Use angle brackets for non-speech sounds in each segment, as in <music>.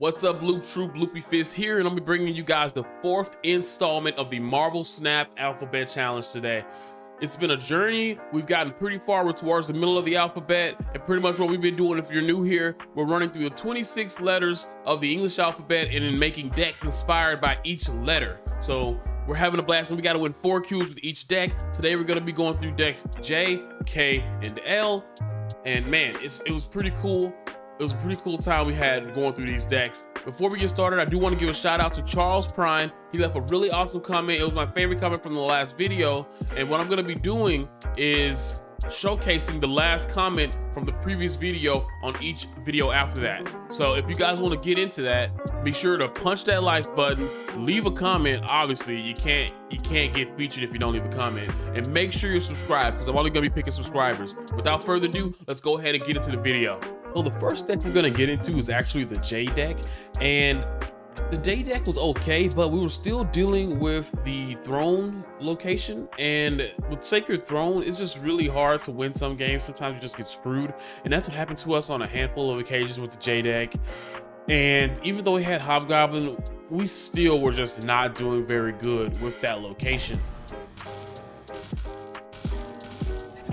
What's up, Loop Troop? Loopy Fist here, and I'm be bringing you guys the fourth installment of the Marvel Snap Alphabet Challenge today. It's been a journey. We've gotten pretty far We're towards the middle of the alphabet, and pretty much what we've been doing, if you're new here, we're running through the 26 letters of the English alphabet and then making decks inspired by each letter. So we're having a blast, and we got to win four cubes with each deck. Today we're going to be going through decks J, K, and L, and man, it was pretty cool. It was a pretty cool time we had going through these decks. Before we get started, I do want to give a shout out to Charles Prime. He left a really awesome comment. It was my favorite comment from the last video. And what I'm going to be doing is showcasing the last comment from the previous video on each video after that. So if you guys want to get into that, be sure to punch that like button, leave a comment. Obviously, you can't you can't get featured if you don't leave a comment. And make sure you're subscribed because I'm only going to be picking subscribers. Without further ado, let's go ahead and get into the video. So the first deck we're gonna get into is actually the J deck, and the J deck was okay, but we were still dealing with the throne location, and with Sacred Throne, it's just really hard to win some games. Sometimes you just get screwed, and that's what happened to us on a handful of occasions with the J deck. And even though we had Hobgoblin, we still were just not doing very good with that location.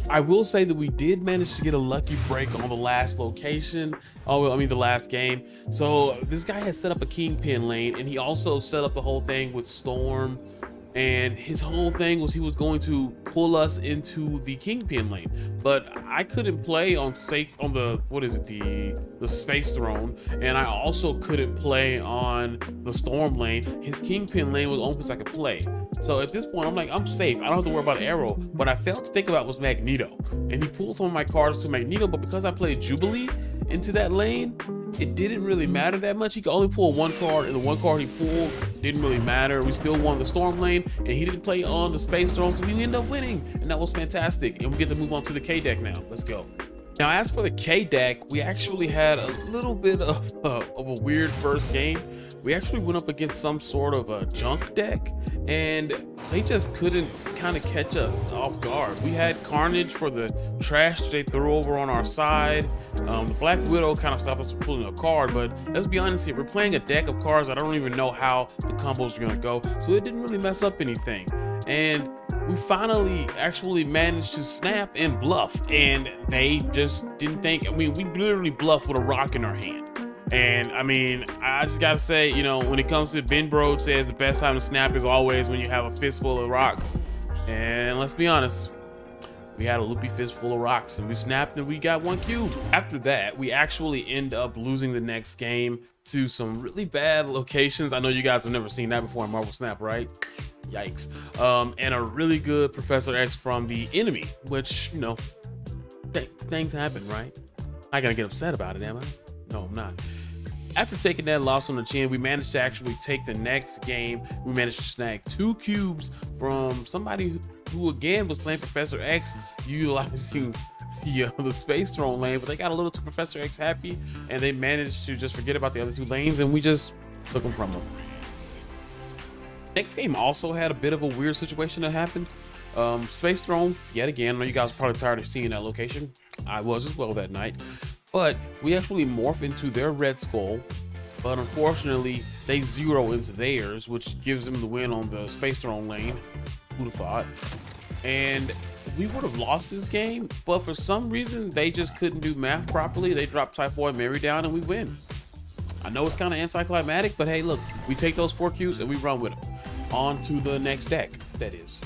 I will say that we did manage to get a lucky break on the last location. Oh, I mean the last game. So this guy has set up a kingpin lane, and he also set up the whole thing with Storm and his whole thing was he was going to pull us into the kingpin lane. But i couldn't play on sake on the what is it the the space throne. And i also couldn't play on the storm lane. His kingpin lane was open so i could play. So at this point i'm like i'm safe. I don't have to worry about Aero. What i failed to think about was magneto. And he pulled some of my cards to magneto but because i played jubilee into that lane it didn't really matter that much. He could only pull one card, and the one card he pulled didn't really matter. We still won the Storm lane, and he didn't play on the Space Throne, so we ended up winning, and that was fantastic. And we get to move on to the K deck now. Let's go. Now, as for the K deck, we actually had a little bit of, uh, of a weird first game we actually went up against some sort of a junk deck and they just couldn't kind of catch us off guard. We had Carnage for the trash they threw over on our side. Um, the Black Widow kind of stopped us from pulling a card, but let's be honest here, we're playing a deck of cards I don't even know how the combos are going to go, so it didn't really mess up anything. And we finally actually managed to snap and bluff, and they just didn't think, I mean, we literally bluffed with a rock in our hand. And I mean, I just gotta say, you know, when it comes to Ben Brode says the best time to snap is always when you have a fistful of rocks. And let's be honest, we had a loopy fistful of rocks and we snapped and we got one cube. After that, we actually end up losing the next game to some really bad locations. I know you guys have never seen that before in Marvel Snap, right? Yikes. Um, and a really good Professor X from the enemy, which, you know, th things happen, right? I gotta get upset about it, am I? No, I'm not. After taking that loss on the chin, we managed to actually take the next game. We managed to snag two cubes from somebody who, again was playing Professor X, utilizing <laughs> the, uh, the space throne lane, but they got a little too Professor X happy, and they managed to just forget about the other two lanes, and we just took them from them. Next game also had a bit of a weird situation that happened. Um, Space Throne, yet again, I know you guys are probably tired of seeing that location. I was as well that night. But we actually morph into their Red Skull, but unfortunately they zero into theirs, which gives them the win on the Space Throne lane. Who'd have thought? And we would have lost this game, but for some reason they just couldn't do math properly. They dropped Typhoid Mary down and we win. I know it's kind of anticlimactic, but hey, look, we take those four Qs and we run with them. On to the next deck, that is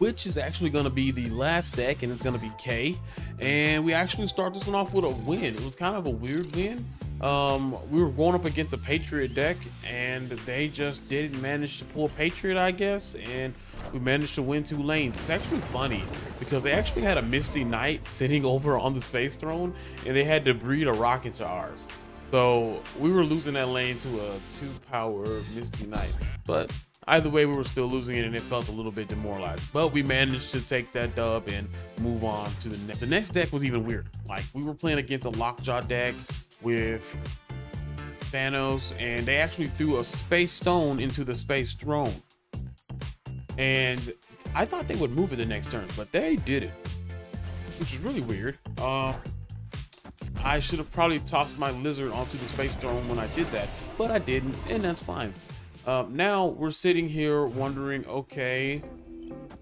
which is actually going to be the last deck, and it's going to be K. And we actually start this one off with a win. It was kind of a weird win. Um, we were going up against a Patriot deck, and they just didn't manage to pull Patriot, I guess, and we managed to win two lanes. It's actually funny because they actually had a Misty Knight <laughs> sitting over on the Space Throne, and they had to breed a rock into ours. So we were losing that lane to a two-power Misty Knight, but either way, we were still losing it, and it felt a little bit demoralized. But we managed to take that dub and move on to the next. The next deck was even weird. Like we were playing against a Lockjaw deck with Thanos, and they actually threw a Space Stone into the Space Throne. And I thought they would move it the next turn, but they did it, which is really weird. Uh, I should have probably tossed my lizard onto the space throne when I did that, but I didn't, and that's fine. Um, now we're sitting here wondering, okay,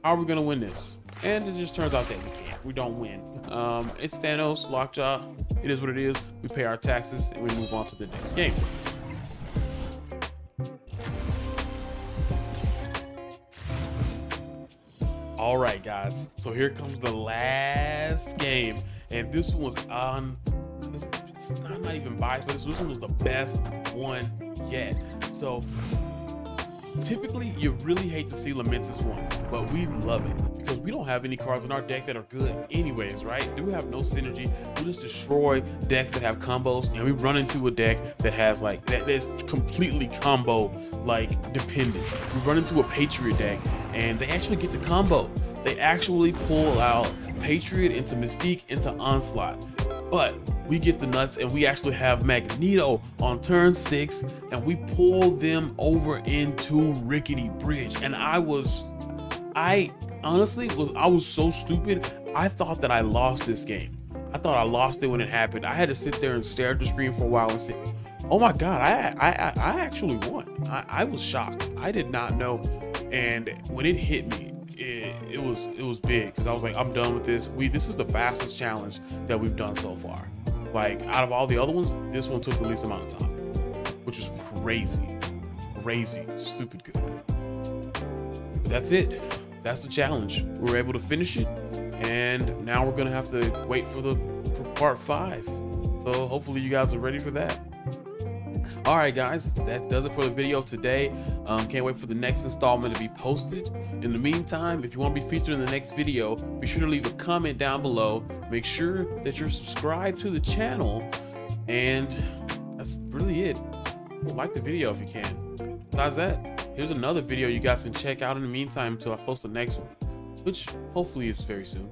how are we gonna win this? And it just turns out that we can't. We don't win. Um, it's Thanos, Lockjaw. It is what it is. We pay our taxes and we move on to the next game. All right, guys. So here comes the last game, and this one was on. It's not, not even biased, but this, one was the best one yet. So typically, you really hate to see Lamentis one, but we love it because we don't have any cards in our deck that are good, anyways, right? Do we have no synergy? We just destroy decks that have combos, and we run into a deck that has like that is completely combo like dependent. We run into a Patriot deck, and they actually get the combo. They actually pull out Patriot into Mystique into Onslaught. But we get the nuts and we actually have Magneto on turn six and we pull them over into Rickety Bridge. And I was, I honestly was, I was so stupid. I thought that I lost this game. I thought I lost it when it happened. I had to sit there and stare at the screen for a while and say, oh my God, I, I, I actually won. I, I was shocked. I did not know. And when it hit me, it, it was it was big because I was like, I'm done with this. We this is the fastest challenge that we've done so far. Like out of all the other ones, this one took the least amount of time, which is crazy, crazy, stupid good. But that's it. That's the challenge. We were able to finish it, and now we're gonna have to wait for the for part five. So hopefully you guys are ready for that. All right, guys, that does it for the video today. Um, can't wait for the next installment to be posted. In the meantime, if you want to be featured in the next video, be sure to leave a comment down below. Make sure that you're subscribed to the channel. And that's really it. Like the video if you can. Besides that, here's another video you guys can check out in the meantime until I post the next one, which hopefully is very soon.